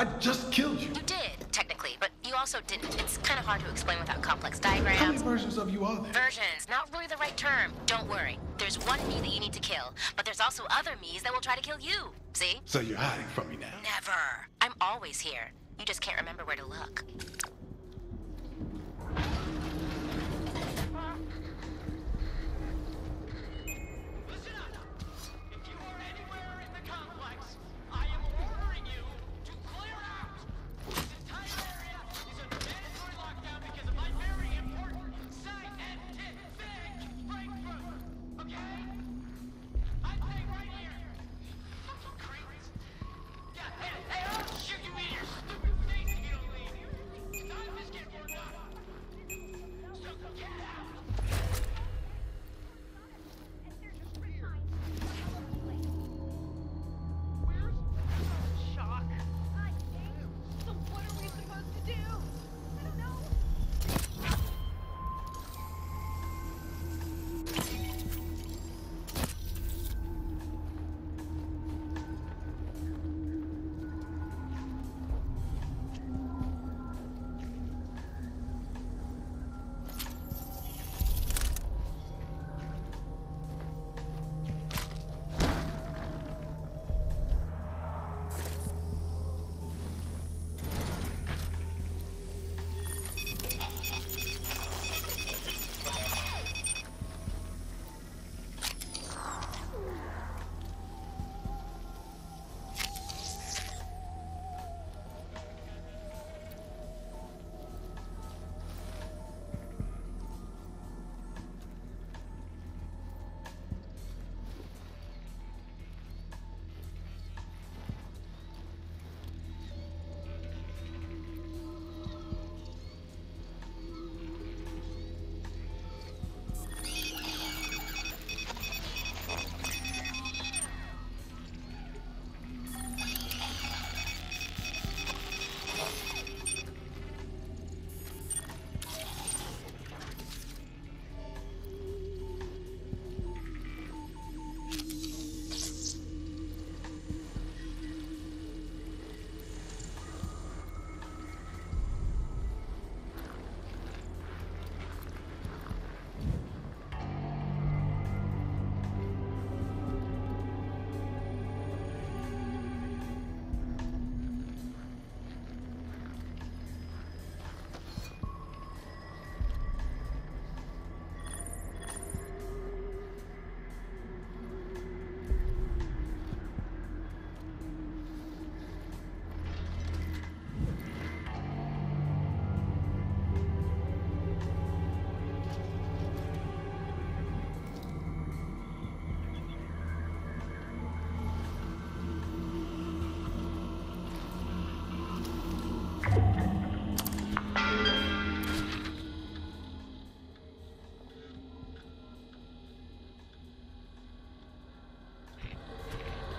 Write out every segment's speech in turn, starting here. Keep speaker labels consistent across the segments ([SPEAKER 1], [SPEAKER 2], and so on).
[SPEAKER 1] I just killed you.
[SPEAKER 2] You did, technically, but you also didn't. It's kind of hard to explain without complex diagrams.
[SPEAKER 1] How many versions of you are there?
[SPEAKER 2] Versions, not really the right term. Don't worry. There's one me that you need to kill, but there's also other me's that will try to kill you. See?
[SPEAKER 1] So you're hiding from me now.
[SPEAKER 2] Never. I'm always here. You just can't remember where to look.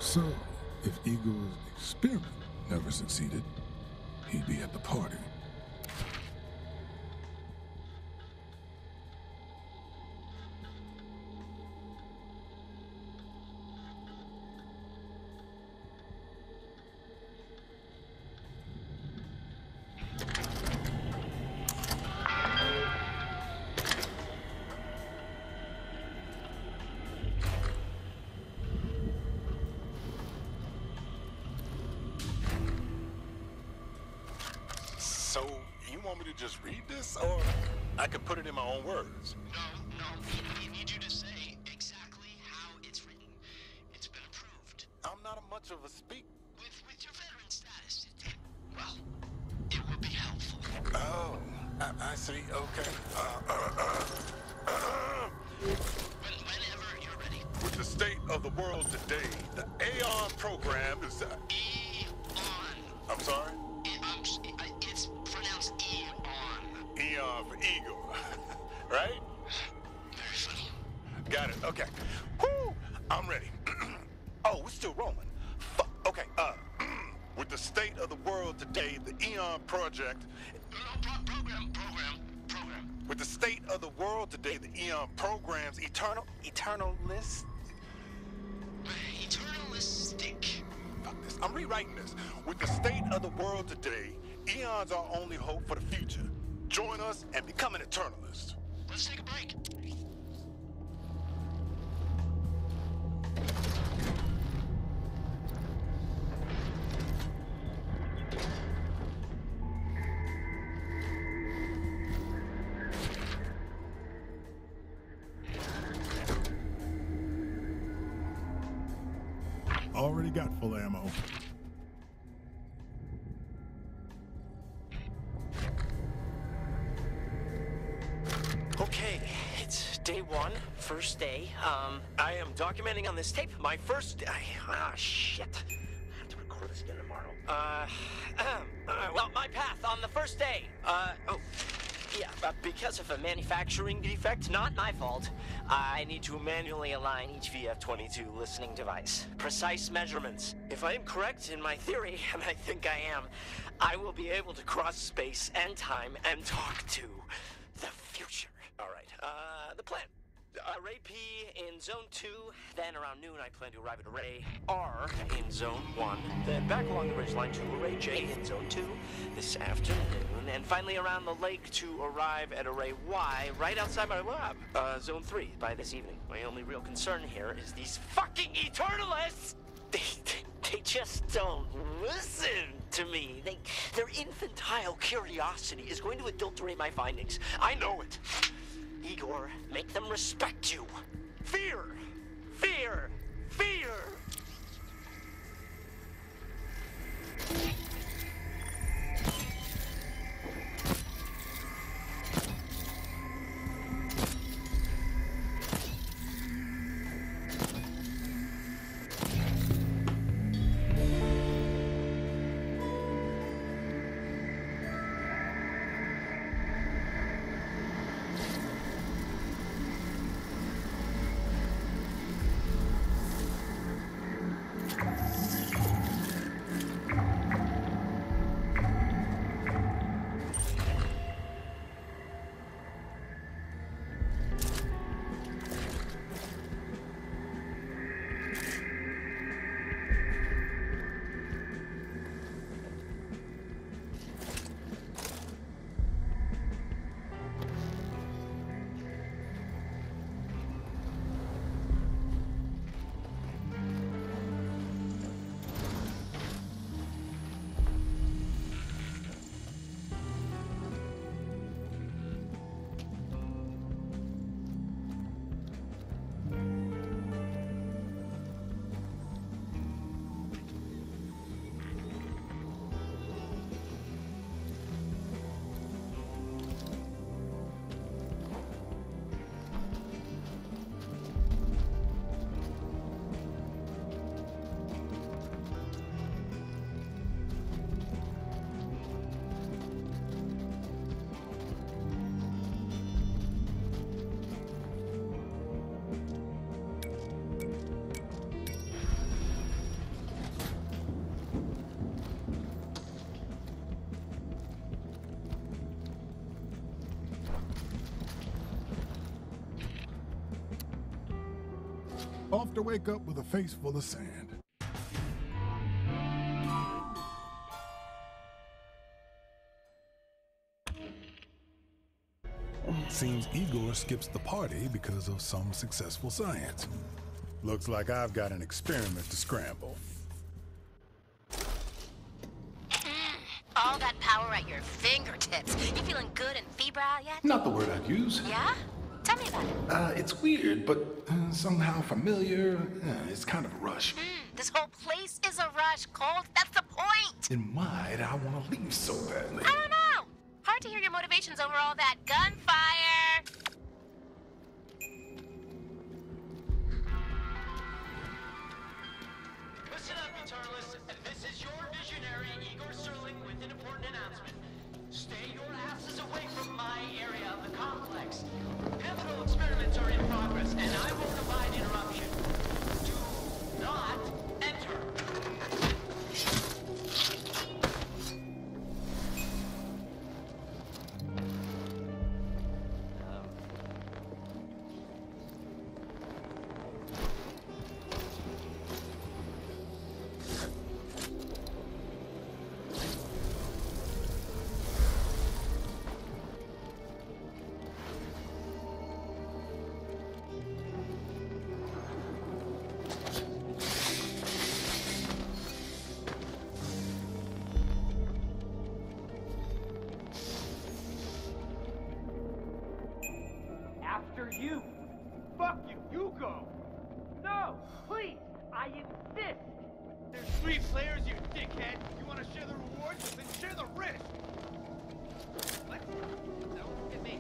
[SPEAKER 3] So,
[SPEAKER 4] if Igor's experiment never succeeded, he'd be at the party.
[SPEAKER 5] You want me to just read this, or I can put it in my own words?
[SPEAKER 3] No, no, we, we need you to say exactly how it's written. It's been approved.
[SPEAKER 5] I'm not a much of a speak.
[SPEAKER 3] With with your veteran status, it, well, it would be helpful.
[SPEAKER 5] Oh, I, I see. Okay. Uh, uh, uh, uh.
[SPEAKER 3] When, whenever you're ready.
[SPEAKER 5] With the state of the world today, the Aeon program is. Uh,
[SPEAKER 3] E.
[SPEAKER 5] I'm sorry. Eagle, right?
[SPEAKER 3] Very funny.
[SPEAKER 5] Got it. Okay. I'm ready. oh, we're still rolling. Fuck. Okay. Uh, with the state of the world today, the Aeon project.
[SPEAKER 3] No, no, pro- program, program, program.
[SPEAKER 5] With the state of the world today, the Aeon programs eternal, eternal list.
[SPEAKER 3] Eternalistic.
[SPEAKER 5] fuck this. I'm rewriting this. With the state of the world today, eons are only hope for the future. Join us and become an eternalist.
[SPEAKER 6] Let's take a break.
[SPEAKER 4] Already got full ammo.
[SPEAKER 3] Day one, first day. Um, I am documenting on this tape my first. I, ah, shit. I have to record this again tomorrow. Uh, uh, well, my path on the first day. Uh, oh. Yeah, uh, because of a manufacturing defect, not my fault, I need to manually align each VF-22 listening device. Precise measurements. If I am correct in my theory, and I think I am, I will be able to cross space and time and talk to the future. All right, uh, the plan. Array P in Zone 2, then around noon I plan to arrive at Array R in Zone 1, then back along the ridgeline to Array J in Zone 2 this afternoon, and finally around the lake to arrive at Array Y right outside my lab, uh, Zone 3 by this evening. My only real concern here is these fucking Eternalists! They, they, they just don't listen to me. They, their infantile curiosity is going to adulterate my findings. I know it. Igor, make them respect you. Fear! Fear!
[SPEAKER 4] Off to wake up with a face full of sand. Seems Igor skips the party because of some successful science. Looks like I've got an experiment to scramble.
[SPEAKER 2] All that power at your fingertips. You feeling good and febrile yet?
[SPEAKER 1] Not the word I'd use.
[SPEAKER 2] Yeah? Tell me about it.
[SPEAKER 1] Uh, it's weird, but uh, somehow familiar. Uh, it's kind of a rush.
[SPEAKER 2] Hmm, this whole place is a rush, Colt. That's the point.
[SPEAKER 1] In why do I want to leave so badly.
[SPEAKER 2] I don't know. Hard to hear your motivations over all that gunfire.
[SPEAKER 6] Listen up, Eternalists. This is your visionary, Igor Sterling, with an important announcement.
[SPEAKER 3] Go. No, please. I insist. There's three players, you dickhead. You want to share the rewards? Then share the risk. What? Don't look at me.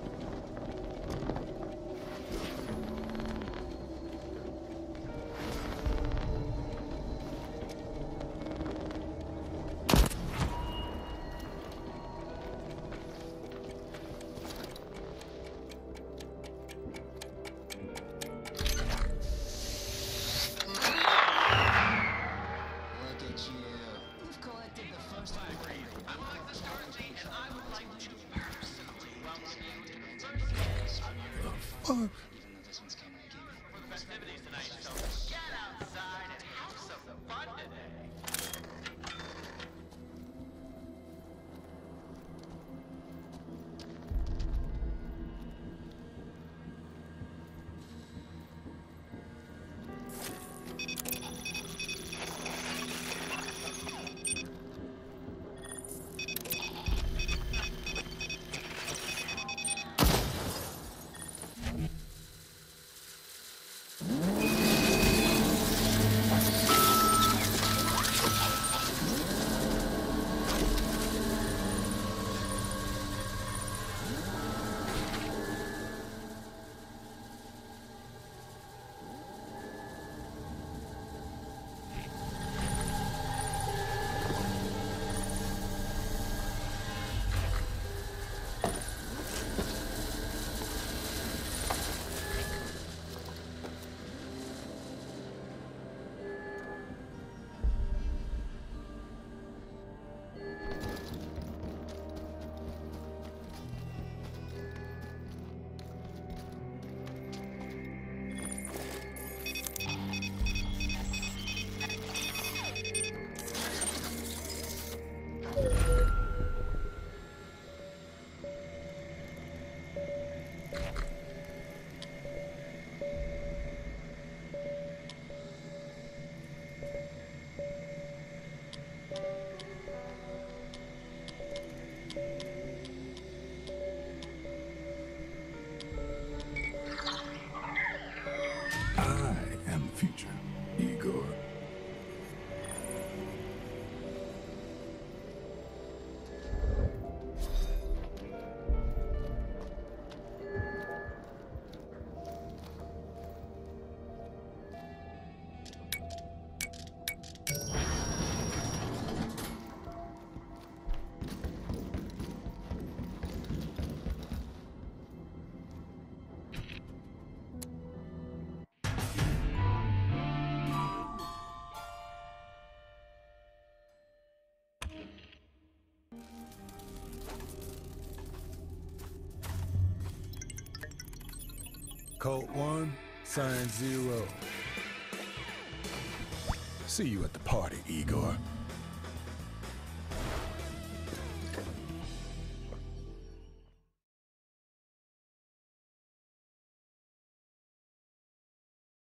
[SPEAKER 5] Colt 1, Sign 0. See you at the party, Igor.